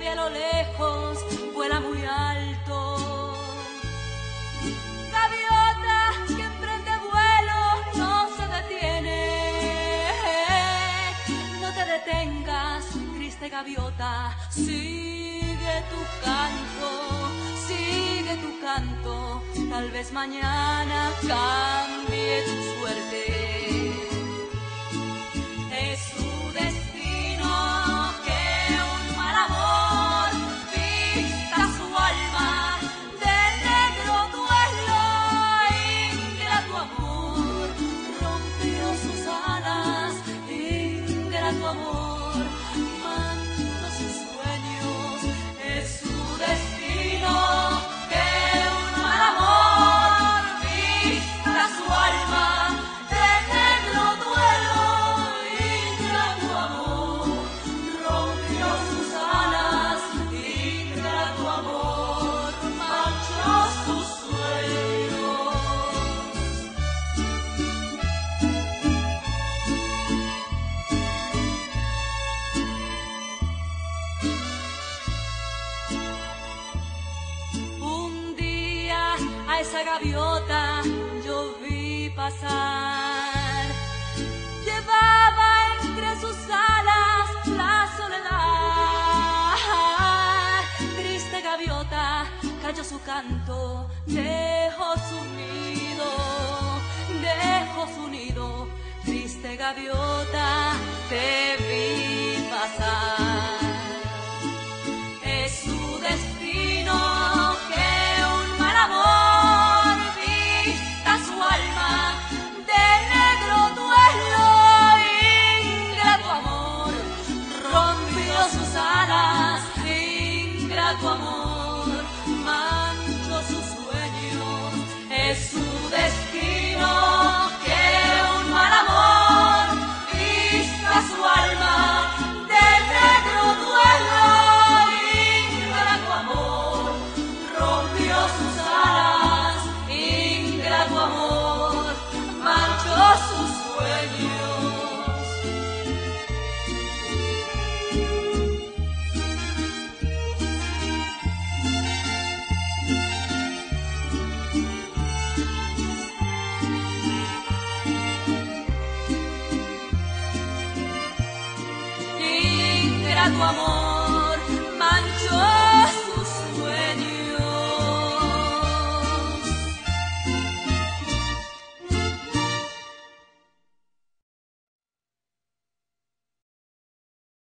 cielos, vuela muy alto. Gaviota que emprende vuelo no se detiene. No te detengas, triste gaviota, sigue tu canto, sigue tu canto. Tal vez mañana cambie esa gaviota yo vi pasar. Llevaba entre sus alas la soledad. Triste gaviota cayó su canto, dejó su nido, dejó su nido. Triste gaviota, te vi sus alas. Ingrato amor tu amor manchó